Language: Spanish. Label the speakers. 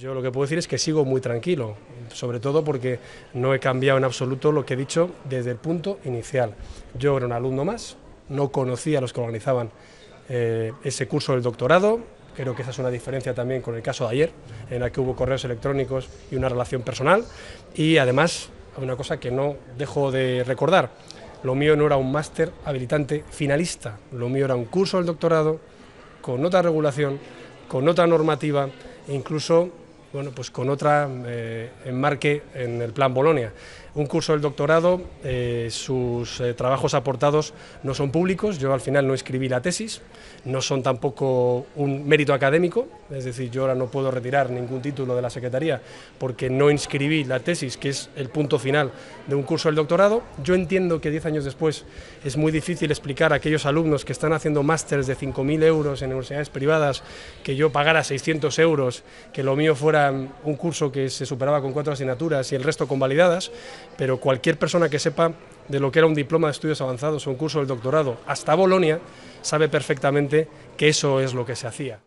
Speaker 1: Yo lo que puedo decir es que sigo muy tranquilo, sobre todo porque no he cambiado en absoluto lo que he dicho desde el punto inicial. Yo era un alumno más, no conocía a los que organizaban eh, ese curso del doctorado, creo que esa es una diferencia también con el caso de ayer, en la que hubo correos electrónicos y una relación personal, y además una cosa que no dejo de recordar, lo mío no era un máster habilitante finalista, lo mío era un curso del doctorado con otra regulación, con otra normativa, e incluso bueno, pues con otra eh, enmarque en el Plan Bolonia. Un curso del doctorado, eh, sus eh, trabajos aportados no son públicos, yo al final no escribí la tesis, no son tampoco un mérito académico, es decir, yo ahora no puedo retirar ningún título de la Secretaría porque no inscribí la tesis, que es el punto final de un curso del doctorado. Yo entiendo que diez años después es muy difícil explicar a aquellos alumnos que están haciendo másteres de 5.000 euros en universidades privadas que yo pagara 600 euros, que lo mío fuera un curso que se superaba con cuatro asignaturas y el resto convalidadas, pero cualquier persona que sepa de lo que era un diploma de estudios avanzados o un curso del doctorado hasta Bolonia sabe perfectamente que eso es lo que se hacía.